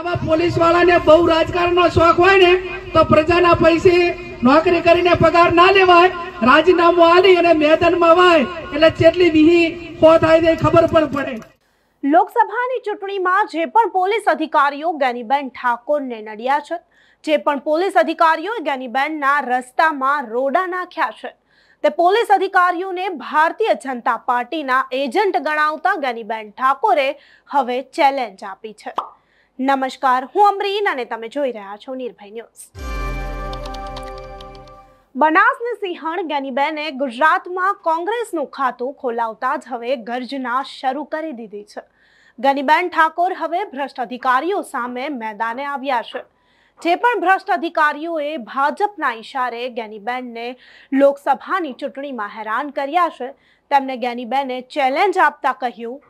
આવા પોલીસ વાળાને બહુ રાજકારણનો શોખ હોય ને, તો પ્રજાના પૈસે નોકરી કરીને પગાર ના લેવાય, રાજીનામું આલી અને મેદાનમાં વાય, એટલે જેટલી વિહી ખો થાય તે ખબર પણ પડે. લોકસભાની ચૂંટણીમાં જે પણ પોલીસ અધિકારીઓ ગેનીબેન ઠાકોરને નડ્યા છે, જે પણ પોલીસ અધિકારીઓ ગેનીબેનના રસ્તામાં રોડા નાખ્યા છે, તે પોલીસ અધિકારીઓને ભારતીય જનતા પાર્ટીના એજન્ટ ગણાવતા ગેનીબેન ઠાકોરે હવે ચેલેન્જ આપી છે. નમસ્કાર, હું અમરીન અને તમે જોઈ રહ્યા છો નિર્ભય ન્યૂઝ. બનાસની સિંહણ જ્ઞાનીબેને ગુજરાતમાં કોંગ્રેસનું ખાતું ખોલાવતા જ હવે ગર્જના શરૂ કરી દીધી છે. ગનીબેન ઠાકોર હવે ભ્રષ્ટ અધિકારીઓ સામે મેદાને આવ્યા છે. જે પણ ભ્રષ્ટ અધિકારીઓએ ભાજપના ઈશારે જ્ઞાનીબેનને લોકસભાની ચૂંટણીમાં હેરાન કર્યા છે, તેમને જ્ઞાનીબેને ચેલેન્જ આપતા કહ્યું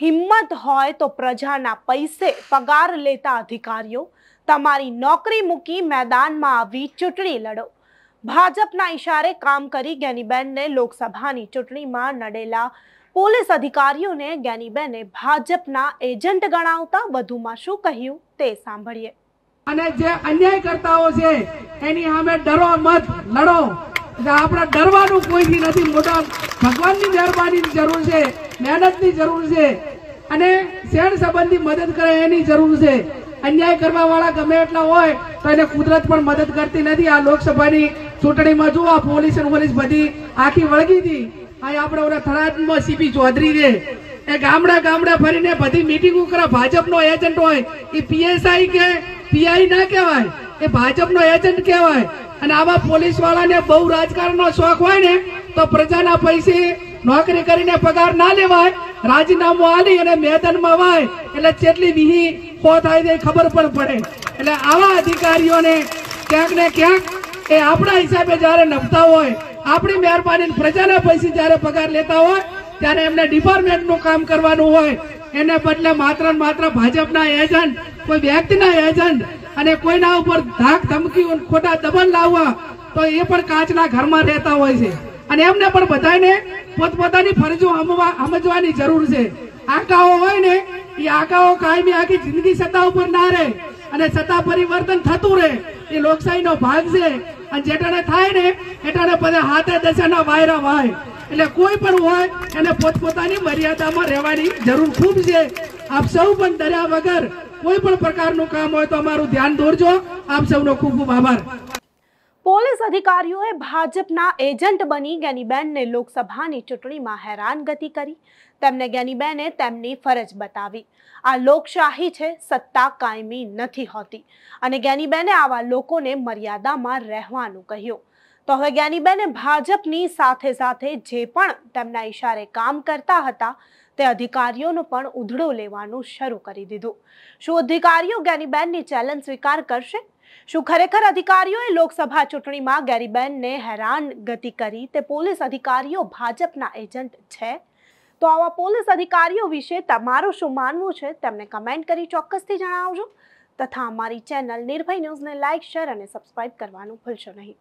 હિંમત હોય તો પ્રજાના પૈસે પગાર લેતા અધિકારીઓ તમારી નોકરી મૂકી મેદાનમાં આવી ચૂંટણી લડો. ભાજપના ઇશારે કામ કરી જ્ઞાનીબેનને લોકસભાની ચૂંટણીમાં નડેલા પોલીસ અધિકારીઓને જ્ઞાનીબેને ભાજપના એજન્ટ ગણાવતા વધુમાં શું કહ્યું તે સાંભળીએ. અને જે અન્યાય કરતાઓ છે, એની સામે ડરો મત, લડો. આપણે ડરવાનું કોઈથી નથી. મોટા ભગવાનની મહેરબાની જરૂર છે. મહેનતની જરૂર છે. અને શેણ સંબંધી મદદ કરે એની જરૂર છે. અન્યાય કરવા વાળા ગમે એટલા હોય, તો એને કુદરત પણ મદદ કરતી નથી. આ લોકસભાની ચૂંટણીમાં જુઓ, આ પોલીસ અને પોલીસ બધી આખી વળગી હતી. અહીં આપણે ઓલા થરાદમાં સીપી ચૌધરી છે. એ ગામડા ગામડા ફરીને બધી મીટિંગ કરે ભાજપનો એજન્ટ હોય. એ પીએસઆઈ કે પીઆઈ ના કહેવાય. એ ભાજપનો એજન્ટ કહેવાય. અને આવા પોલીસ વાળાને બહુ રાજકારણનો શોખ હોય ને, તો પ્રજાના પૈસે નોકરી કરીને પગાર ના લેવાય, રાજીનામું આલી અને મેદાનમાં વાય, એટલે કેટલી વિહી ખો થાય તે ખબર પણ પડે. એટલે આવા અધિકારીઓને ક્યાંક ને ક્યાંક એ આપણા હિસાબે જયારે નભતા હોય, આપણી મહેરબાની પ્રજાના પૈસે જયારે પગાર લેતા હોય, ત્યારે એમને ડિપાર્ટમેન્ટનું કામ કરવાનું હોય, એને બદલે માત્ર ને માત્ર ભાજપના એજન્ટ, કોઈ વ્યક્તિના એજન્ટ અને કોઈના ઉપર ધાક ધમકી ખોટા દબાણ લાવવા, તો એ પણ કાચના ઘરમાં રહેતા હોય છે. અને એમને પણ બધાને પોતપોતાની ફરજો સમજવાની જરૂર છે. આકાઓ હોય ને, એ આકાઓ કાયમી આખી જિંદગી સત્તા ઉપર ના રહે અને સત્તા પરિવર્તન થતું રહે, એ લોકશાહીનો ભાગ છે. અને જેટાણે થાય ને એટાણે બધા હાથે દશાના વાયરા વાય. એટલે કોઈ પણ હોય, એને પોતપોતાની મર્યાદામાં રહેવાની જરૂર ખૂબ છે. આપ સૌ પણ ડર્યા વગર કોઈ પણ પ્રકારનું કામ હોય તો અમારું ધ્યાન દોરજો. આપ સૌનો ખૂબ ખૂબ આભાર. પોલીસ અધિકારીઓએ ભાજપના એજન્ટ બની ગેનીબેનને લોકસભાની ચૂંટણીમાં હેરાનગતિ કરી. તેમને જ્ઞાનીબેને તેમની ફરજ બતાવી. આ લોકશાહી છે, સત્તા કાયમી નથી હોતી. અને જ્ઞાનીબેને આવા લોકોને મર્યાદામાં રહેવાનું કહ્યું. તો હવે જ્ઞાનીબેને ભાજપની સાથે સાથે જે પણ તેમના ઈશારે કામ કરતા હતા, તે અધિકારીઓનો પણ ઉધડો લેવાનું શરૂ કરી દીધું. શું અધિકારીઓ જ્ઞાનીબેનની ચેલેન્જ સ્વીકાર કરશે? શું ખરેખર અધિકારીઓએ લોકસભા ચૂંટણીમાં ગેરીબેનને હેરાન ગતિ કરી તે પોલીસ અધિકારીઓ ભાજપના એજન્ટ છે? તો આવા પોલીસ અધિકારીઓ વિશે તમારું શું માનવું છે? તેમને કમેન્ટ કરી ચોક્કસથી જણાવજો. તથા અમારી ચેનલ નિર્ભય ન્યૂઝને લાઇક શેર અને સબસ્ક્રાઇબ કરવાનું ભૂલશો નહીં.